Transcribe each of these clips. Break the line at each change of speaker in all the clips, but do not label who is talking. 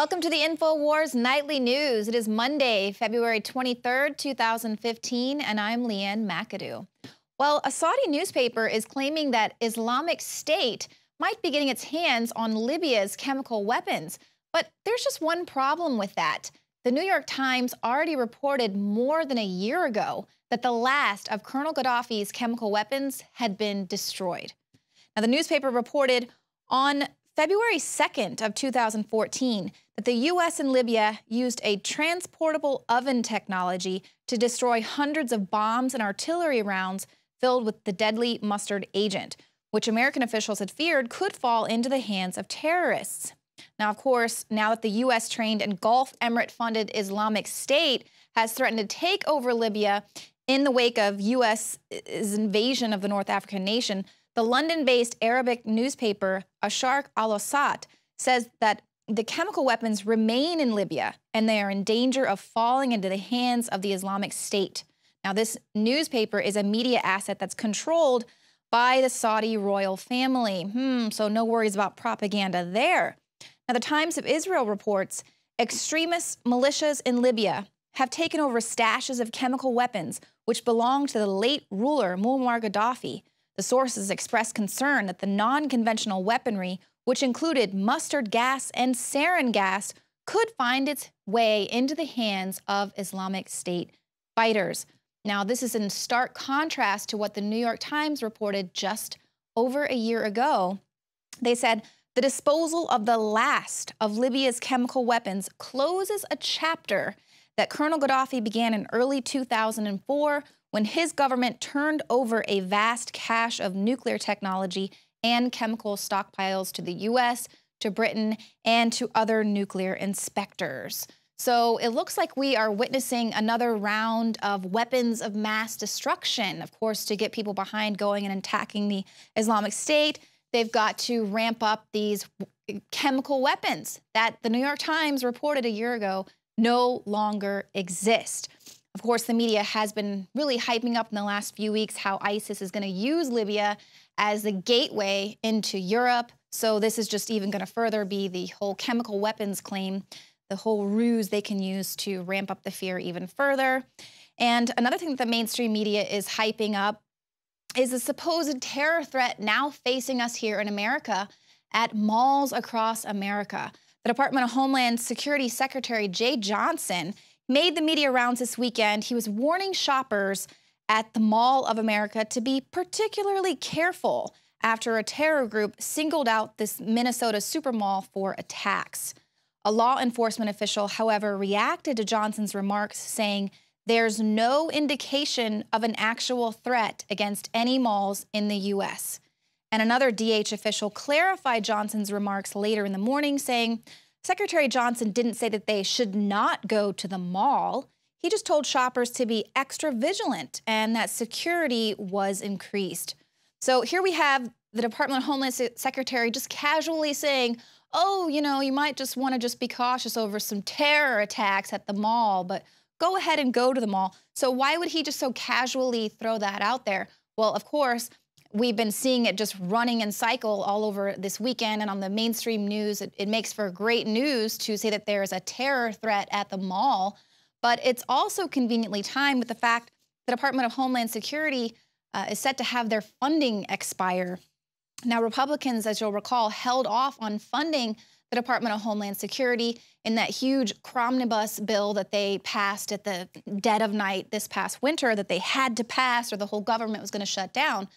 Welcome to the InfoWars Nightly News. It is Monday, February 23rd, 2015, and I'm Leanne McAdoo. Well, a Saudi newspaper is claiming that Islamic State might be getting its hands on Libya's chemical weapons. But there's just one problem with that. The New York Times already reported more than a year ago that the last of Colonel Gaddafi's chemical weapons had been destroyed. Now, the newspaper reported on February 2nd of 2014 that the U.S. and Libya used a transportable oven technology to destroy hundreds of bombs and artillery rounds filled with the deadly mustard agent, which American officials had feared could fall into the hands of terrorists. Now, of course, now that the U.S. trained and Gulf Emirate funded Islamic State has threatened to take over Libya in the wake of U.S.'s invasion of the North African nation, the London based Arabic newspaper Asharq al Awsat says that the chemical weapons remain in Libya and they are in danger of falling into the hands of the Islamic State. Now, this newspaper is a media asset that's controlled by the Saudi royal family. Hmm, so no worries about propaganda there. Now, the Times of Israel reports extremist militias in Libya have taken over stashes of chemical weapons which belonged to the late ruler Muammar Gaddafi, the sources express concern that the non conventional weaponry, which included mustard gas and sarin gas, could find its way into the hands of Islamic State fighters. Now, this is in stark contrast to what the New York Times reported just over a year ago. They said the disposal of the last of Libya's chemical weapons closes a chapter that Colonel Gaddafi began in early 2004 when his government turned over a vast cache of nuclear technology and chemical stockpiles to the US, to Britain, and to other nuclear inspectors. So it looks like we are witnessing another round of weapons of mass destruction. Of course, to get people behind going and attacking the Islamic State, they've got to ramp up these chemical weapons that the New York Times reported a year ago no longer exist. Of course, the media has been really hyping up in the last few weeks how ISIS is going to use Libya as the gateway into Europe. So this is just even going to further be the whole chemical weapons claim, the whole ruse they can use to ramp up the fear even further. And another thing that the mainstream media is hyping up is the supposed terror threat now facing us here in America at malls across America. The Department of Homeland Security Secretary Jeh Johnson made the media rounds this weekend. He was warning shoppers at the Mall of America to be particularly careful after a terror group singled out this Minnesota supermall for attacks. A law enforcement official, however, reacted to Johnson's remarks, saying there's no indication of an actual threat against any malls in the U.S. And another DH official clarified Johnson's remarks later in the morning, saying Secretary Johnson didn't say that they should not go to the mall. He just told shoppers to be extra vigilant and that security was increased. So here we have the Department of Homeland Secretary just casually saying, oh, you know, you might just want to just be cautious over some terror attacks at the mall, but go ahead and go to the mall. So why would he just so casually throw that out there? Well, of course, we've been seeing it just running in cycle all over this weekend and on the mainstream news. It, it, makes for great news to say that there is a terror threat at the mall, but it's also conveniently timed with the fact the Department of Homeland Security uh, is set to have their funding expire. Now, Republicans, as you'll recall, held off on funding the Department of Homeland Security in that huge Cromnibus bill that they passed at the dead of night this past winter that they had to pass or the whole government was going to shut down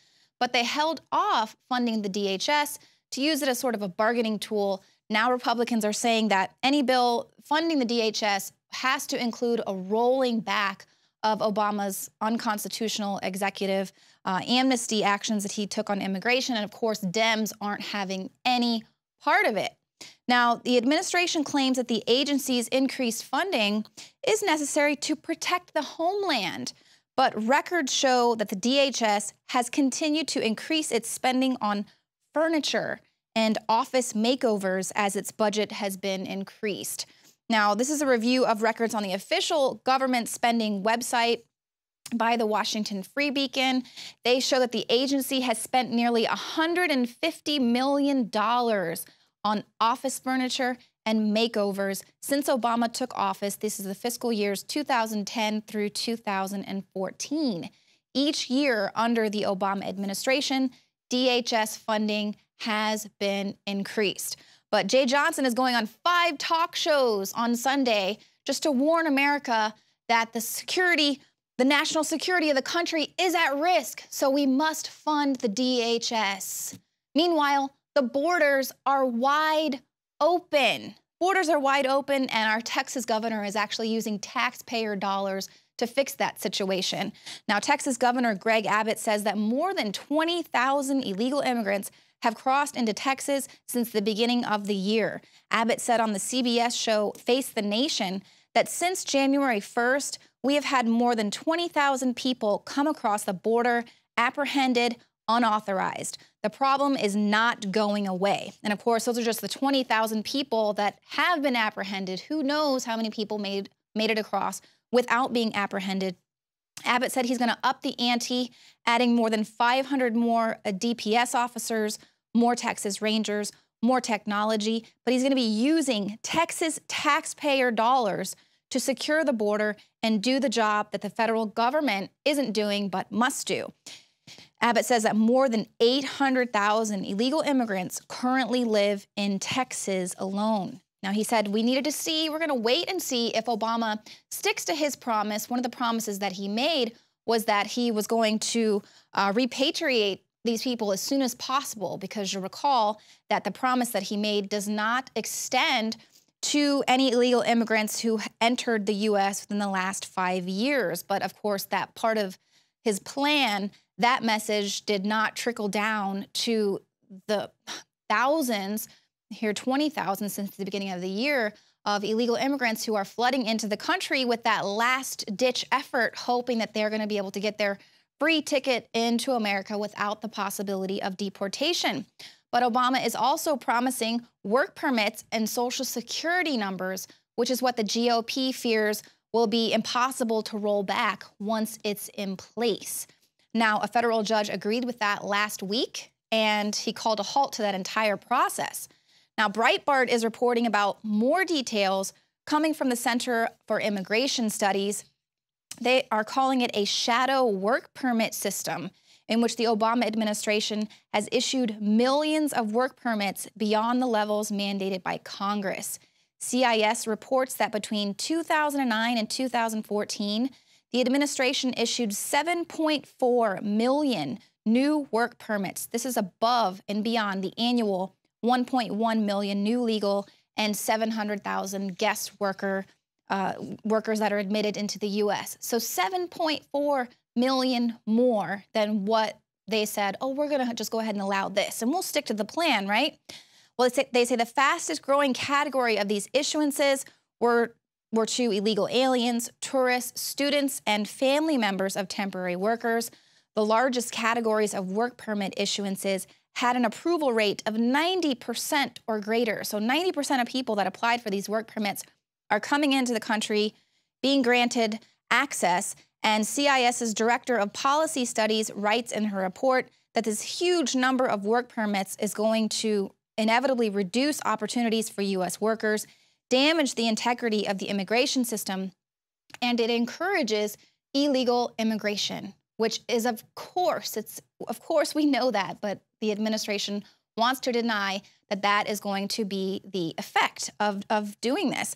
but they held off funding the DHS to use it as sort of a bargaining tool. Now Republicans are saying that any bill funding the DHS has to include a rolling back of Obama's unconstitutional executive uh, amnesty actions that he took on immigration. And of course, Dems aren't having any part of it. Now, the administration claims that the agency's increased funding is necessary to protect the homeland. But records show that the DHS has continued to increase its spending on furniture and office makeovers as its budget has been increased. Now, this is a review of records on the official government spending website by the Washington Free Beacon. They show that the agency has spent nearly $150 million on office furniture and makeovers since Obama took office. This is the fiscal years 2010 through 2014. Each year under the Obama administration, DHS funding has been increased. But Jeh Johnson is going on five talk shows on Sunday just to warn America that the security, the national security of the country is at risk. So we must fund the DHS. Meanwhile, the borders are wide open. Borders are wide open, and our Texas governor is actually using taxpayer dollars to fix that situation. Now, Texas Governor Greg Abbott says that more than 20,000 illegal immigrants have crossed into Texas since the beginning of the year. Abbott said on the CBS show Face the Nation that since January 1st, we have had more than 20,000 people come across the border apprehended unauthorized. The problem is not going away. And of course, those are just the 20,000 people that have been apprehended. Who knows how many people made, made it across without being apprehended. Abbott said he's going to up the ante, adding more than 500 more uh, DPS officers, more Texas Rangers, more technology, but he's going to be using Texas taxpayer dollars to secure the border and do the job that the federal government isn't doing but must do. Abbott says that more than 800,000 illegal immigrants currently live in Texas alone. Now, he said we needed to see, we're going to wait and see if Obama sticks to his promise. One of the promises that he made was that he was going to uh, repatriate these people as soon as possible, because you recall that the promise that he made does not extend to any illegal immigrants who entered the U.S. within the last five years. But of course, that part of his plan, that message did not trickle down to the thousands here 20,000 since the beginning of the year of illegal immigrants who are flooding into the country with that last ditch effort, hoping that they're going to be able to get their free ticket into America without the possibility of deportation. But Obama is also promising work permits and social security numbers, which is what the GOP fears will be impossible to roll back once it's in place. Now, a federal judge agreed with that last week, and he called a halt to that entire process. Now, Breitbart is reporting about more details coming from the Center for Immigration Studies. They are calling it a shadow work permit system in which the Obama administration has issued millions of work permits beyond the levels mandated by Congress. CIS reports that between 2009 and 2014, the administration issued 7.4 million new work permits. This is above and beyond the annual 1.1 million new legal and 700,000 guest worker uh, workers that are admitted into the U.S. So 7.4 million more than what they said. Oh, we're going to just go ahead and allow this, and we'll stick to the plan, right? Well, they say, the fastest growing category of these issuances were were to illegal aliens, tourists, students, and family members of temporary workers. The largest categories of work permit issuances had an approval rate of 90% or greater. So 90% of people that applied for these work permits are coming into the country, being granted access. And CIS's director of policy studies writes in her report that this huge number of work permits is going to inevitably reduce opportunities for U.S. workers, damage the integrity of the immigration system, and it encourages illegal immigration, which is, of course, it's of course we know that, but the administration wants to deny that that is going to be the effect of, of doing this.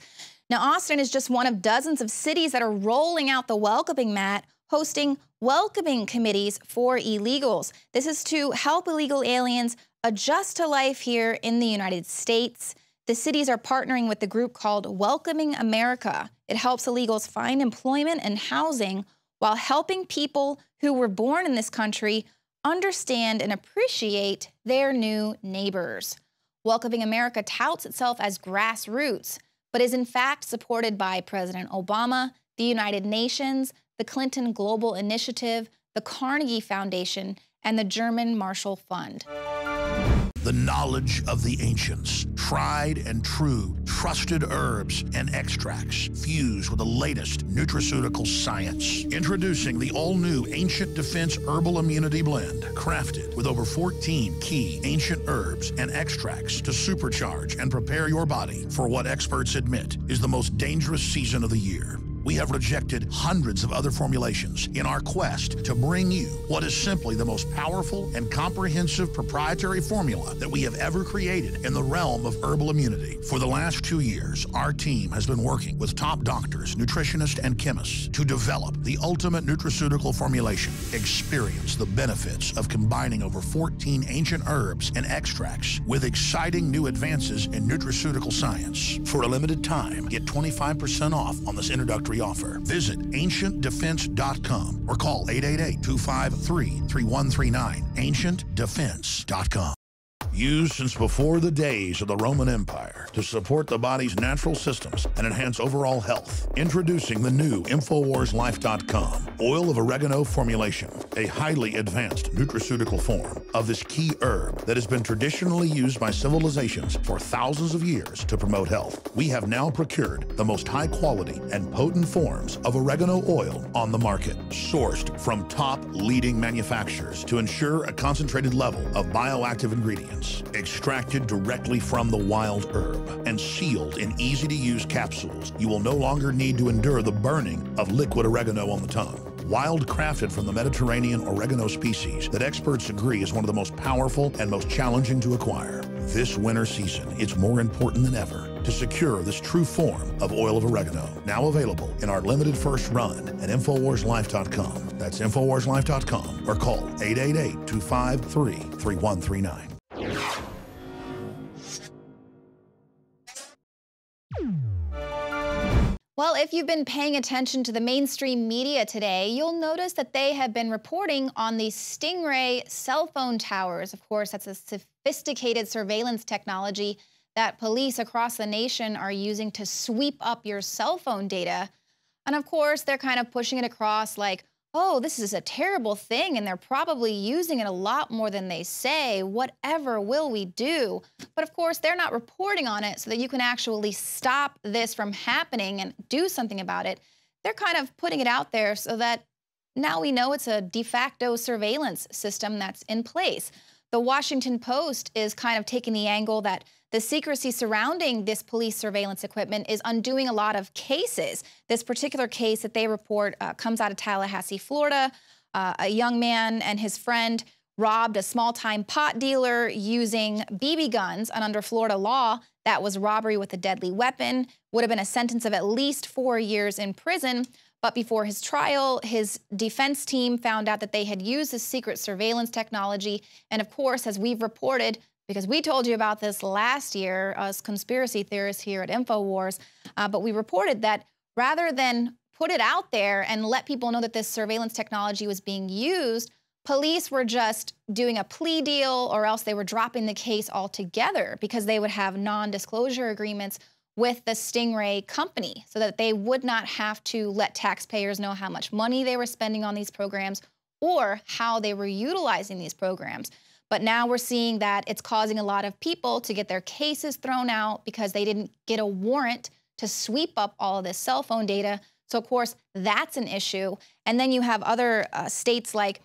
Now, Austin is just one of dozens of cities that are rolling out the welcoming mat, hosting welcoming committees for illegals. This is to help illegal aliens adjust to life here in the United States. The cities are partnering with the group called Welcoming America. It helps illegals find employment and housing while helping people who were born in this country understand and appreciate their new neighbors. Welcoming America touts itself as grassroots, but is in fact supported by President Obama, the United Nations, the Clinton Global Initiative, the Carnegie Foundation, and the German Marshall Fund.
The knowledge of the ancients, tried and true, trusted herbs and extracts fused with the latest nutraceutical science. Introducing the all-new Ancient Defense Herbal Immunity Blend, crafted with over 14 key ancient herbs and extracts to supercharge and prepare your body for what experts admit is the most dangerous season of the year we have rejected hundreds of other formulations in our quest to bring you what is simply the most powerful and comprehensive proprietary formula that we have ever created in the realm of herbal immunity. For the last two years, our team has been working with top doctors, nutritionists, and chemists to develop the ultimate nutraceutical formulation. Experience the benefits of combining over 14 ancient herbs and extracts with exciting new advances in nutraceutical science. For a limited time, get 25% off on this introductory free offer. Visit ancientdefense.com or call 888-253-3139. ancientdefense.com used since before the days of the Roman Empire to support the body's natural systems and enhance overall health. Introducing the new InfoWarsLife.com oil of oregano formulation, a highly advanced nutraceutical form of this key herb that has been traditionally used by civilizations for thousands of years to promote health. We have now procured the most high quality and potent forms of oregano oil on the market, sourced from top leading manufacturers to ensure a concentrated level of bioactive ingredients extracted directly from the wild herb and sealed in easy-to-use capsules. You will no longer need to endure the burning of liquid oregano on the tongue wild crafted from the Mediterranean oregano species that experts agree is one of the most powerful and most challenging to acquire. This winter season, it's more important than ever to secure this true form of oil of oregano. Now available in our limited first run at InfoWarsLife.com. That's InfoWarsLife.com or call 888-253-3139.
Well, if you've been paying attention to the mainstream media today, you'll notice that they have been reporting on the Stingray cell phone towers. Of course, that's a sophisticated surveillance technology that police across the nation are using to sweep up your cell phone data. And of course, they're kind of pushing it across like, oh, this is a terrible thing and they're probably using it a lot more than they say. Whatever will we do? But of course, they're not reporting on it so that you can actually stop this from happening and do something about it. They're kind of putting it out there so that now we know it's a de facto surveillance system that's in place. The Washington Post is kind of taking the angle that the secrecy surrounding this police surveillance equipment is undoing a lot of cases. This particular case that they report uh, comes out of Tallahassee, Florida. Uh, a young man and his friend robbed a small time pot dealer using BB guns, and under Florida law, that was robbery with a deadly weapon, would have been a sentence of at least four years in prison. But before his trial, his defense team found out that they had used this secret surveillance technology. And of course, as we've reported, because we told you about this last year, us conspiracy theorists here at InfoWars, uh, but we reported that rather than put it out there and let people know that this surveillance technology was being used, police were just doing a plea deal or else they were dropping the case altogether because they would have non disclosure agreements with the Stingray company so that they would not have to let taxpayers know how much money they were spending on these programs or how they were utilizing these programs. But now we're seeing that it's causing a lot of people to get their cases thrown out because they didn't get a warrant to sweep up all of this cell phone data. So, of course, that's an issue. And then you have other uh, states like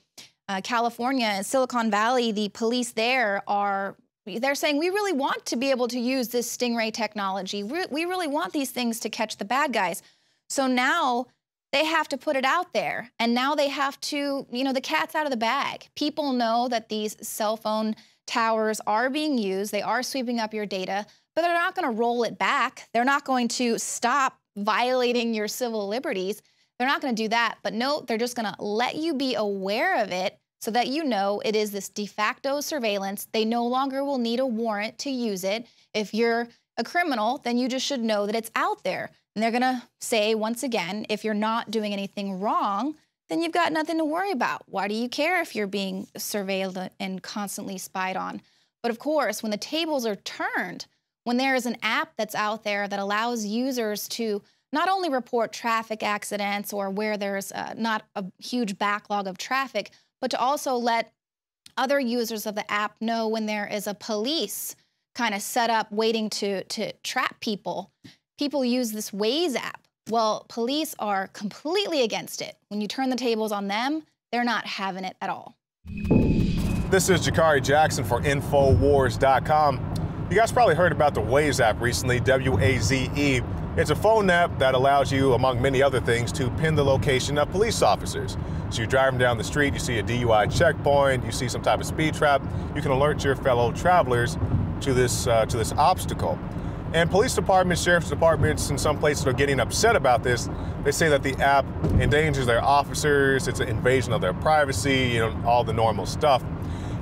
uh, California and Silicon Valley, the police there are they're saying we really want to be able to use this stingray technology. We really want these things to catch the bad guys. So now they have to put it out there. And now they have to, you know, the cat's out of the bag. People know that these cell phone towers are being used, they are sweeping up your data, but they're not going to roll it back. They're not going to stop violating your civil liberties. They're not going to do that. But no, they're just going to let you be aware of it so that you know it is this de facto surveillance. They no longer will need a warrant to use it. If you're a criminal, then you just should know that it's out there. And they're going to say, once again, if you're not doing anything wrong, then you've got nothing to worry about. Why do you care if you're being surveilled and constantly spied on? But of course, when the tables are turned, when there is an app that's out there that allows users to not only report traffic accidents or where there's uh, not a huge backlog of traffic, but to also let Other users of the app know when there is a police kind of set up waiting to, to trap people. People use this Waze app. Well, police are completely against it. When you turn the tables on them, they're not having it at all.
This is Jakari Jackson for Infowars.com. You guys probably heard about the Waze app recently, W A Z E. It's a phone app that allows you, among many other things, to pin the location of police officers. So you're driving down the street, you see a DUI checkpoint, you see some type of speed trap, you can alert your fellow travelers to this uh, to this obstacle. And police departments, sheriff's departments in some places are getting upset about this. They say that the app endangers their officers, it's an invasion of their privacy, you know, all the normal stuff.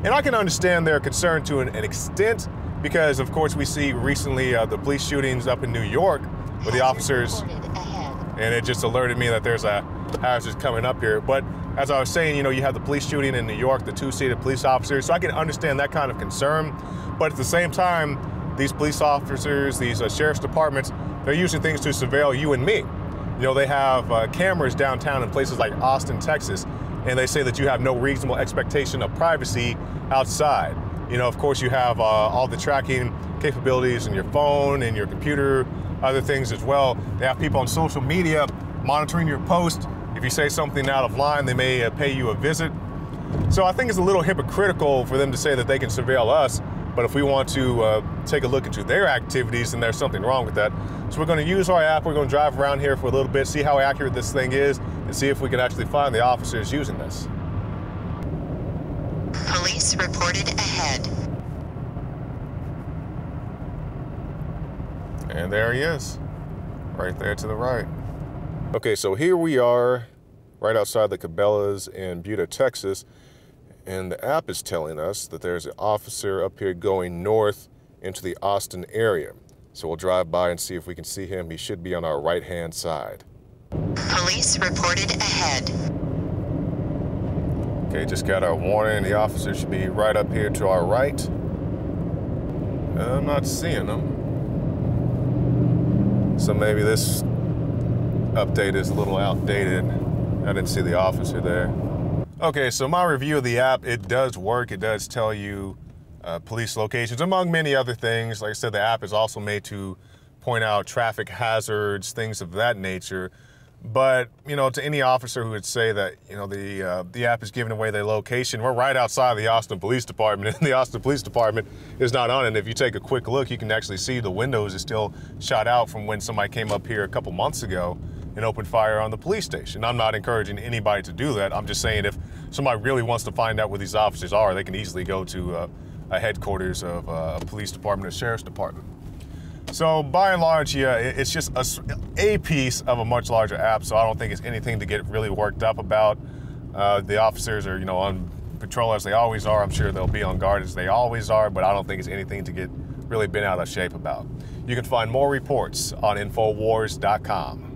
And I can understand their concern to an, an extent because, of course, we see recently uh, the police shootings up in New York with the officers, and it just alerted me that there's a hazard coming up here. But as I was saying, you know, you have the police shooting in New York, the two-seated police officers, so I can understand that kind of concern. But at the same time, these police officers, these uh, sheriff's departments, they're using things to surveil you and me. You know, they have uh, cameras downtown in places like Austin, Texas, and they say that you have no reasonable expectation of privacy outside. You know, of course, you have uh, all the tracking capabilities in your phone and your computer, other things as well. They have people on social media monitoring your post. If you say something out of line, they may uh, pay you a visit. So I think it's a little hypocritical for them to say that they can surveil us, but if we want to uh, take a look into their activities, then there's something wrong with that. So we're going to use our app. We're going to drive around here for a little bit, see how accurate this thing is, and see if we can actually find the officers using this.
Police reported ahead.
And there he is, right there to the right. Okay, so here we are, right outside the Cabela's in Buda, Texas, and the app is telling us that there's an officer up here going north into the Austin area. So we'll drive by and see if we can see him. He should be on our right-hand side.
Police reported ahead.
Okay, just got our warning. The officer should be right up here to our right. I'm not seeing him. So maybe this update is a little outdated. I didn't see the officer there. Okay, so my review of the app, it does work. It does tell you uh, police locations, among many other things. Like I said, the app is also made to point out traffic hazards, things of that nature. But you know, to any officer who would say that you know the uh, the app is giving away their location, we're right outside the Austin Police Department, and the Austin Police Department is not on. And if you take a quick look, you can actually see the windows is still shot out from when somebody came up here a couple months ago and open fire on the police station. I'm not encouraging anybody to do that. I'm just saying if somebody really wants to find out where these officers are, they can easily go to uh, a headquarters of uh, a police department or sheriff's department. So by and large, yeah, it's just a, a, piece of a much larger app. So I don't think it's anything to get really worked up about. Uh, the officers are, you know, on patrol as they always are. I'm sure they'll be on guard as they always are, but I don't think it's anything to get really bent out of shape about. You can find more reports on Infowars.com.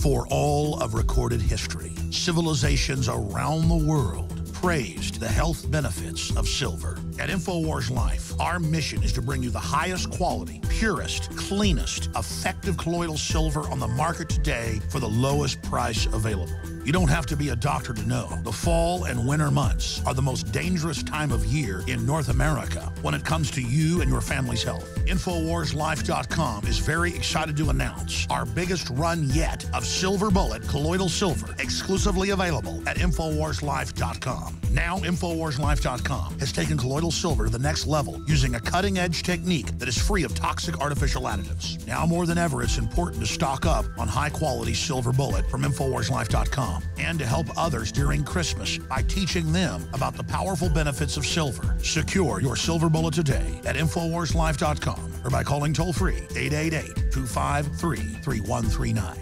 For all of recorded history, civilizations around the world praised the health benefits of silver. At InfoWars Life, our mission is to bring you the highest quality, purest, cleanest, effective colloidal silver on the market today for the lowest price available. You don't have to be a doctor to know. The fall and winter months are the most dangerous time of year in North America when it comes to you and your family's health. InfoWarsLife.com is very excited to announce our biggest run yet of Silver Bullet colloidal silver exclusively available at InfoWarsLife.com. Now, InfoWarsLife.com has taken colloidal silver to the next level using a cutting edge technique that is free of toxic artificial additives. Now more than ever, it's important to stock up on high quality silver bullet from InfoWarsLife.com and to help others during Christmas by teaching them about the powerful benefits of silver. Secure your silver bullet today at InfoWarsLife.com or by calling toll free 888 253 3139.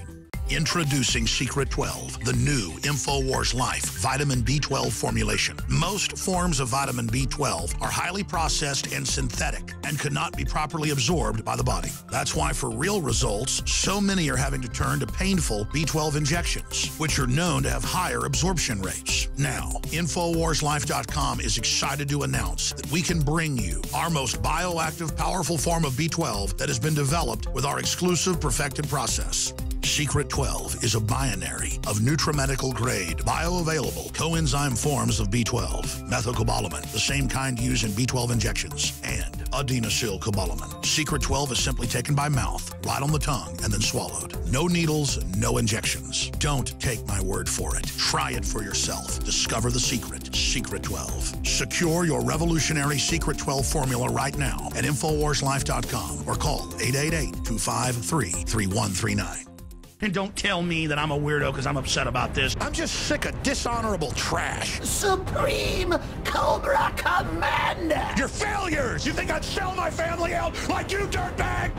Introducing Secret 12, the new InfoWars Life vitamin B12 formulation. Most forms of vitamin B12 are highly processed and synthetic and cannot be properly absorbed by the body. That's why, for real results, so many are having to turn to painful B12 injections, which are known to have higher absorption rates. Now, InfoWarsLife.com is excited to announce that we can bring you our most bioactive, powerful form of B12 that has been developed with our exclusive perfected process. Secret 12 is a binary of nutramedical grade, bioavailable coenzyme forms of B12, methylcobalamin, the same kind used in B12 injections, and adenosylcobalamin. Secret 12 is simply taken by mouth, right on the tongue, and then swallowed. No needles, no injections. Don't take my word for it. Try it for yourself. Discover the secret. Secret 12. Secure your revolutionary Secret 12 formula right now at InfoWarsLife.com or call 888 253 3139. And don't tell me that I'm a weirdo because I'm upset about this. I'm just sick of dishonorable trash.
Supreme Cobra Commander!
You're failures! You think I'd sell my family out like you, dirtbag?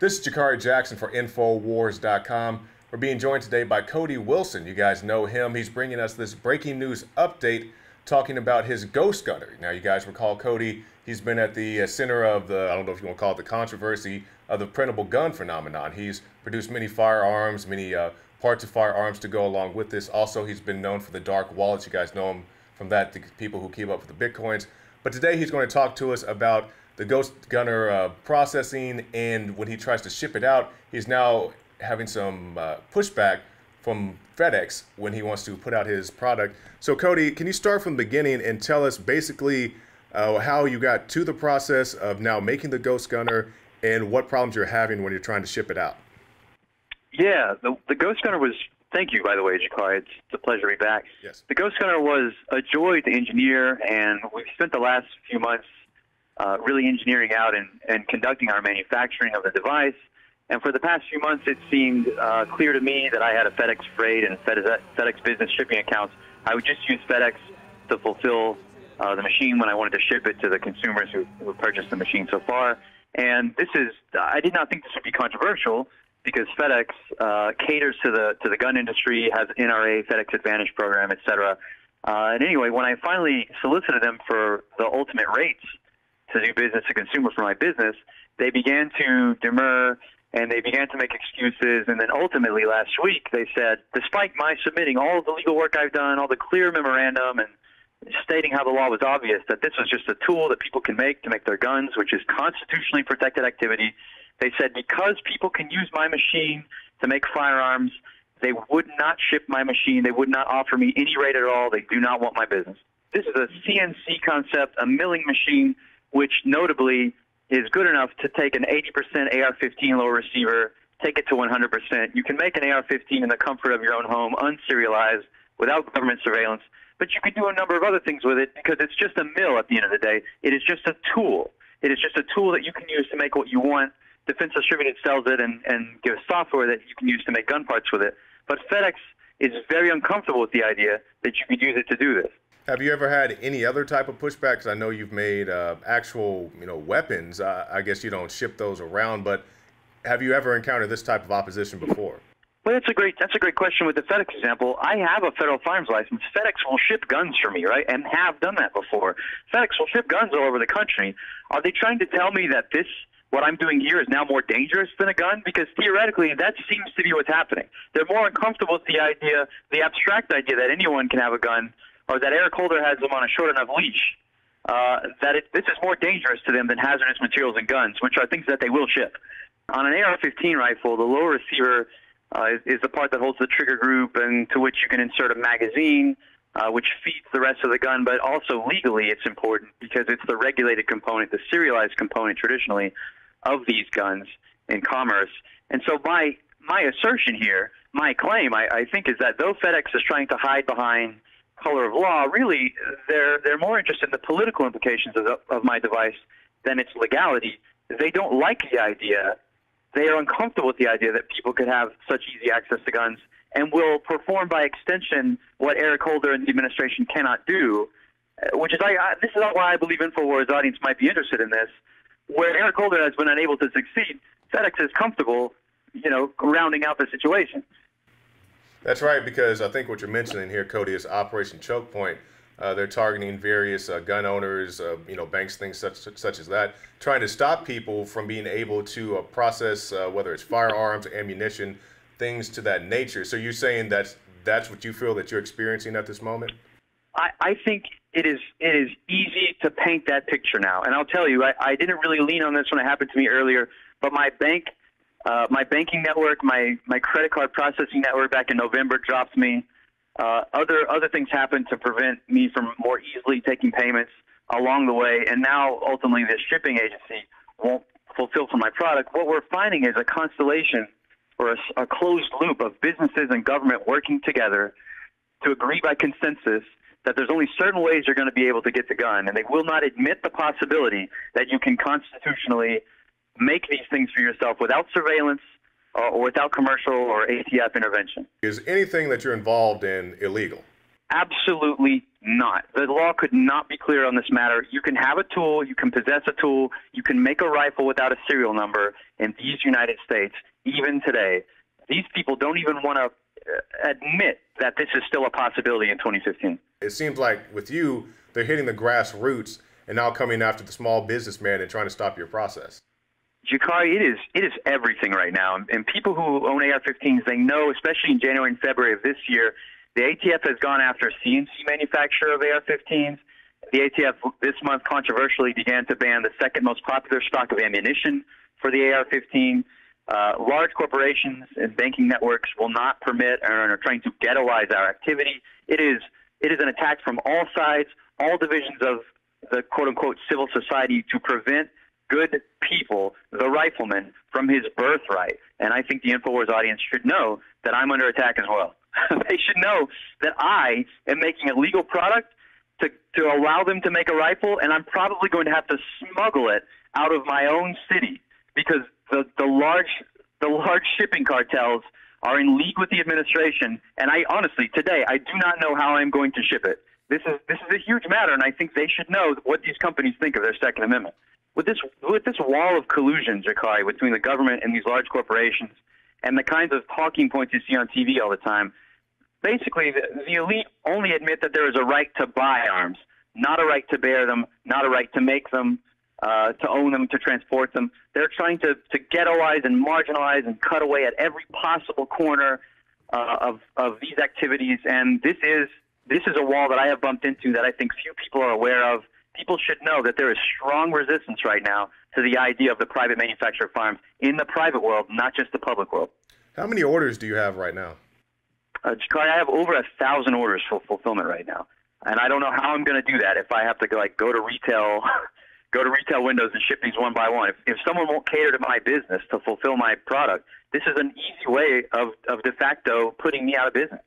This is Jakari Jackson for Infowars.com. We're being joined today by Cody Wilson. You guys know him. He's bringing us this breaking news update talking about his Ghost Gunner. Now, you guys recall Cody, he's been at the uh, center of the, I don't know if you want to call it the controversy of the printable gun phenomenon. He's produced many firearms, many uh, parts of firearms to go along with this. Also, he's been known for the dark wallets. You guys know him from that, the people who keep up with the Bitcoins. But today he's going to talk to us about the Ghost Gunner uh, processing and when he tries to ship it out, he's now having some uh, pushback from FedEx when he wants to put out his product. So, Cody, can you start from the beginning and tell us basically uh, how you got to the process of now making the Ghost Gunner and what problems you're having when you're trying to ship it out?
Yeah, the, the Ghost Gunner was. Thank you, by the way, Jakari. It's, it's a pleasure to be back.
Yes.
The Ghost Gunner was a joy to engineer, and we've spent the last few months uh, really engineering out and, and conducting our manufacturing of the device. And for the past few months, it seemed uh, clear to me that I had a FedEx Freight and FedEx, FedEx Business shipping accounts. I would just use FedEx to fulfill uh, the machine when I wanted to ship it to the consumers who, who purchased the machine so far. And this is, I did not think this would be controversial because FedEx uh, caters to the to the gun industry, has NRA, FedEx Advantage program, et cetera. Uh, and anyway, when I finally solicited them for the ultimate rates to do business to consumer for my business, they began to demur and they began to make excuses. And then ultimately last week, they said, despite my submitting all the legal work I've done, all the clear memorandum, and stating how the law was obvious, that this was just a tool that people can make to make their guns, which is constitutionally protected activity, they said because people can use my machine to make firearms, they would not ship my machine. They would not offer me any rate at all. They do not want my business. This is a CNC concept, a milling machine, which notably is good enough to take an 80% AR-15 lower receiver, take it to 100%. You can make an AR-15 in the comfort of your own home, unserialized, without government surveillance. But you can do a number of other things with it because it's just a mill at the end of the day. It is just a tool. It is just a tool that you can use to make what you want Defense Distributed sells it and, and gives software that you can use to make gun parts with it. But FedEx is very uncomfortable with the idea that you could use it to do this.
Have you ever had any other type of pushback? Because I know you've made uh, actual, you know, weapons. Uh, I guess you don't ship those around, but have you ever encountered this type of opposition before?
Well, that's a great that's a great question with the FedEx example. I have a federal firearms license. FedEx will ship guns for me, right? And have done that before. FedEx will ship guns all over the country. Are they trying to tell me that this what I'm doing here is now more dangerous than a gun? Because theoretically, that seems to be what's happening. They're more uncomfortable with the idea, the abstract idea that anyone can have a gun, or that Eric Holder has them on a short enough leash. Uh, that it, this is more dangerous to them than hazardous materials and guns, which are things that they will ship. On an AR-15 rifle, the lower receiver is, is the part that holds the trigger group and to which you can insert a magazine, uh, which feeds the rest of the gun. But also legally, it's important because it's the regulated component, the serialized component traditionally of these guns in commerce. And so my my assertion here, my claim, I, I think, is that though FedEx is trying to hide behind color of law, really they're they're more interested in the political implications of, the, of my device than its legality. They don't like the idea. They are uncomfortable with the idea that people could have such easy access to guns and will perform by extension what Eric Holder and the administration cannot do, uh, which is I, I this is why I believe Infowars audience might be interested in this where Eric Holder has been unable to succeed, FedEx is comfortable you know, rounding out the situation.
That's right, because I think what you're mentioning here, Cody, is Operation Choke Point. Uh, they're targeting various uh, gun owners, uh, you know, banks, things such such as that, trying to stop people from being able to uh, process uh, whether it's firearms, ammunition, things to that nature. So you're saying that's that's what you feel that you're experiencing at this moment?
I, I think it is it is easy to paint that picture now, and I'll tell you, I, I didn't really lean on this when it happened to me earlier, but my bank, uh, my banking network, my my credit card processing network back in November dropped me. Uh, other other things happened to prevent me from more easily taking payments along the way, and now ultimately this shipping agency won't fulfill for my product. What we're finding is a constellation or a, a closed loop of businesses and government working together to agree by consensus that there's only certain ways you're going to be able to get the gun, and they will not admit the possibility that you can constitutionally make these things for yourself without surveillance uh, or without commercial or ATF intervention.
Is anything that you're involved in illegal?
Absolutely not. The law could not be clear on this matter. You can have a tool, you can possess a tool, you can make a rifle without a serial number in these United States, even today. These people don't even want to uh, admit that this is still a possibility in 2015.
It seems like with you, they're hitting the grassroots and now coming after the small businessman and trying to stop your process.
Jakari, it is it is everything right now, and people who own AR-15s, they know, especially in January and February of this year, the ATF has gone after CNC manufacturer of AR-15s. The ATF this month controversially began to ban the second most popular stock of ammunition for the AR-15. Uh, large corporations and banking networks will not permit and are trying to ghettoize our activity. It is it is an attack from all sides, all divisions of the quote unquote civil society to prevent good people, the rifleman, from his birthright. And I think the InfoWars audience should know that I'm under attack as well. they should know that I am making a legal product to, to allow them to make a rifle, and I'm probably going to have to smuggle it out of my own city because the, the large the large shipping cartels are in league with the administration. And I honestly, today, I do not know how I'm going to ship it. This is this is a huge matter, and I think they should know what these companies think of their Second Amendment. With this with this wall of collusion, Jakari, between the government and these large corporations, and the kinds of talking points you see on TV all the time, basically the, the elite only admit that there is a right to buy arms, not a right to bear them, not a right to make them, uh, to own them, to transport them. They're trying to, to ghettoize and marginalize and cut away at every possible corner uh, of, of these activities. And this is, this is a wall that I have bumped into that I think few people are aware of. People should know that there is strong resistance right now to the idea of the private manufacturer farms in the private world, not just the public world.
How many orders do you have right now?
Uh, Jakari, I have over a thousand orders for fulfillment right now, and I don't know how I'm going to do that if I have to go, like go to retail go to retail windows and ship these one by one. If, if someone won't cater to my business to fulfill my product, this is an easy way of, of de facto putting me out of business.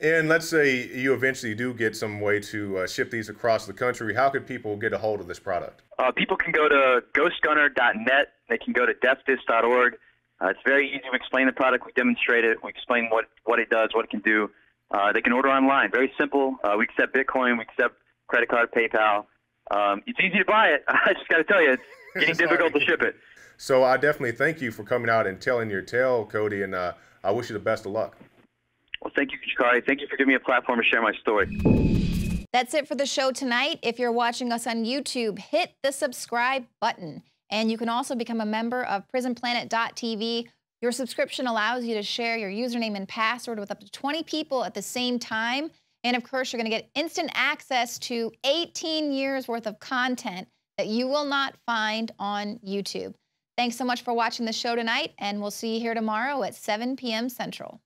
And let's say you eventually do get some way to uh, ship these across the country. How could people get a hold of this product?
Uh, people can go to ghostgunner.net. They can go to defdist.org. Uh, it's very easy to explain the product. We demonstrate it. We explain what, what it does, what it can do. Uh, they can order online. Very simple. Uh, we accept Bitcoin. We accept credit card, PayPal. Um, it's easy to buy it. I just got to tell you, it's getting difficult to ship it.
So I definitely thank you for coming out and telling your tale, Cody, and uh, I wish you the best of luck.
Well, thank you, Jakari. Thank you for giving me a platform to share my story.
That's it for the show tonight. If you're watching us on YouTube, hit the subscribe button. And you can also become a member of prisonplanet.tv. Your subscription allows you to share your username and password with up to 20 people at the same time. And of course, you're going to get instant access to 18 years worth of content that you will not find on YouTube. Thanks so much for watching the show tonight, and we'll see you here tomorrow at 7 p.m. Central.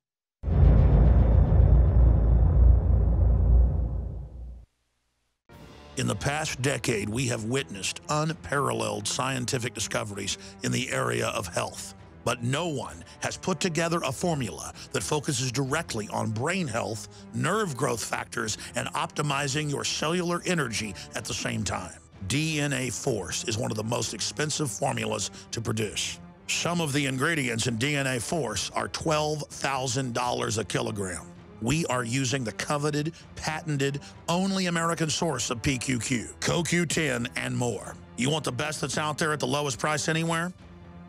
In the past decade, we have witnessed unparalleled scientific discoveries in the area of health. But no one has put together a formula that focuses directly on brain health, nerve growth factors, and optimizing your cellular energy at the same time. DNA Force is one of the most expensive formulas to produce. Some of the ingredients in DNA Force are $12,000 a kilogram. We are using the coveted, patented, only American source of PQQ, CoQ10, and more. You want the best that's out there at the lowest price anywhere?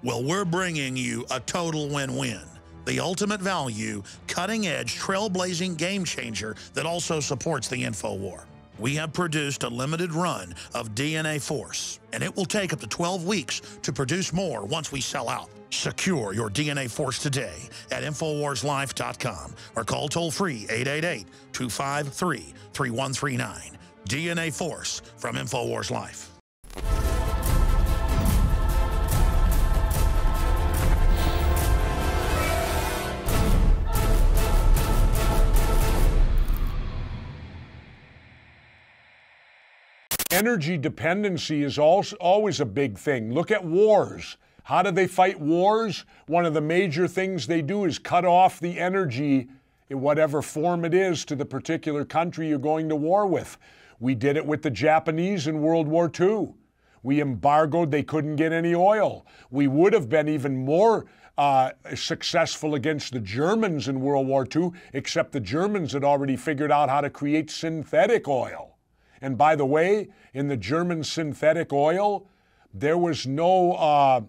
Well, we're bringing you a total win win. The ultimate value, cutting edge, trailblazing game changer that also supports the InfoWar. We have produced a limited run of DNA Force, and it will take up to 12 weeks to produce more once we sell out. Secure your DNA Force today at InfoWarsLife.com or call toll free 888 253 3139. DNA Force from InfoWars Life.
Energy dependency is also always a big thing. Look at wars. How do they fight wars? One of the major things they do is cut off the energy in whatever form it is to the particular country you're going to war with. We did it with the Japanese in World War II. We embargoed, they couldn't get any oil. We would have been even more uh, successful against the Germans in World War II, except the Germans had already figured out how to create synthetic oil. And by the way, in the German synthetic oil, there was no uh,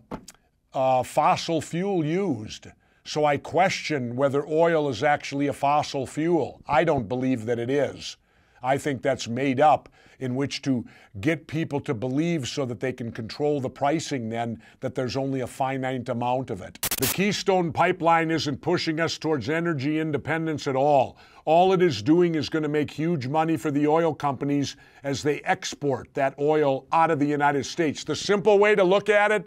uh, fossil fuel used. So I question whether oil is actually a fossil fuel. I don't believe that it is. I think that's made up in which to get people to believe so that they can control the pricing then that there's only a finite amount of it. The Keystone Pipeline isn't pushing us towards energy independence at all. All it is doing is going to make huge money for the oil companies as they export that oil out of the United States. The simple way to look at it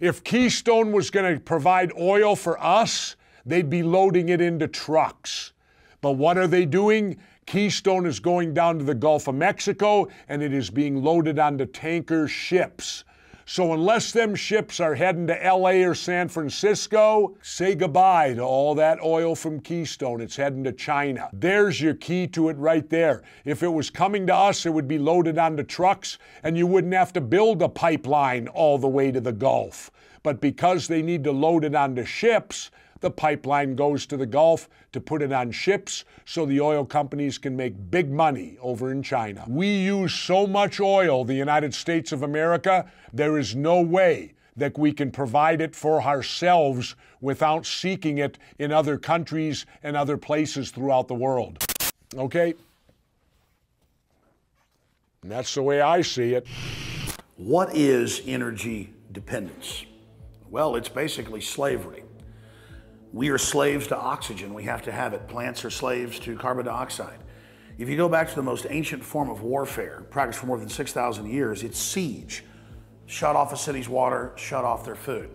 if Keystone was going to provide oil for us, they'd be loading it into trucks. But what are they doing? Keystone is going down to the Gulf of Mexico and it is being loaded onto tanker ships. So, unless them ships are heading to LA or San Francisco, say goodbye to all that oil from Keystone. It's heading to China. There's your key to it right there. If it was coming to us, it would be loaded onto trucks and you wouldn't have to build a pipeline all the way to the Gulf. But because they need to load it onto ships, the pipeline goes to the Gulf to put it on ships so the oil companies can make big money over in China. We use so much oil, the United States of America, there is no way that we can provide it for ourselves without seeking it in other countries and other places throughout the world. Okay? And that's the way I see it.
What is energy dependence? Well, it's basically slavery. We are slaves to oxygen. We have to have it. Plants are slaves to carbon dioxide. If you go back to the most ancient form of warfare, practiced for more than 6,000 years, it's siege. Shut off a city's water, shut off their food.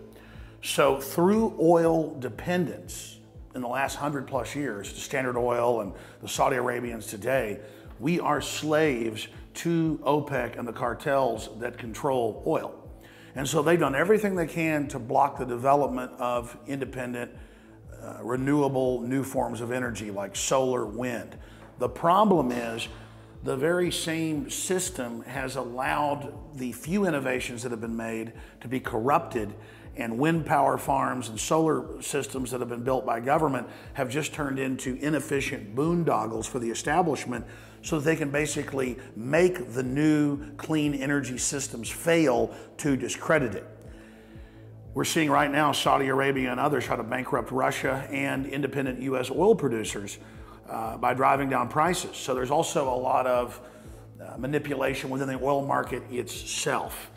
So through oil dependence in the last 100 plus years to Standard Oil and the Saudi Arabians today, we are slaves to OPEC and the cartels that control oil. And so they've done everything they can to block the development of independent uh, renewable new forms of energy like solar, wind. The problem is the very same system has allowed the few innovations that have been made to be corrupted and wind power farms and solar systems that have been built by government have just turned into inefficient boondoggles for the establishment so that they can basically make the new clean energy systems fail to discredit it. We're seeing right now Saudi Arabia and others try to bankrupt Russia and independent U.S. oil producers uh, by driving down prices. So there's also a lot of uh, manipulation within the oil market itself.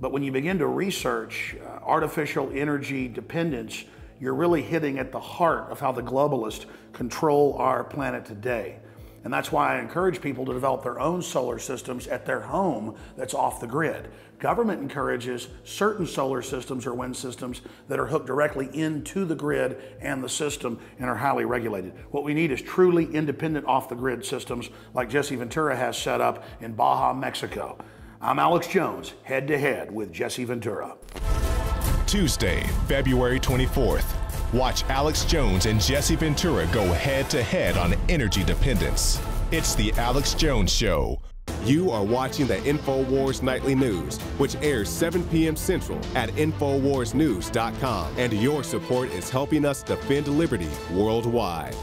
But when you begin to research uh, artificial energy dependence, you're really hitting at the heart of how the globalists control our planet today. And that's why I encourage people to develop their own solar systems at their home that's off the grid. Government encourages certain solar systems or wind systems that are hooked directly into the grid and the system and are highly regulated. What we need is truly independent off the grid systems like Jesse Ventura has set up in Baja, Mexico. I'm Alex Jones, head to head with Jesse Ventura.
Tuesday, February 24th. Watch Alex Jones and Jesse Ventura go head to head on energy dependence. It's The Alex Jones Show. You are watching the InfoWars Nightly News, which airs 7 p.m. Central at InfoWarsNews.com. And your support is helping us defend liberty worldwide.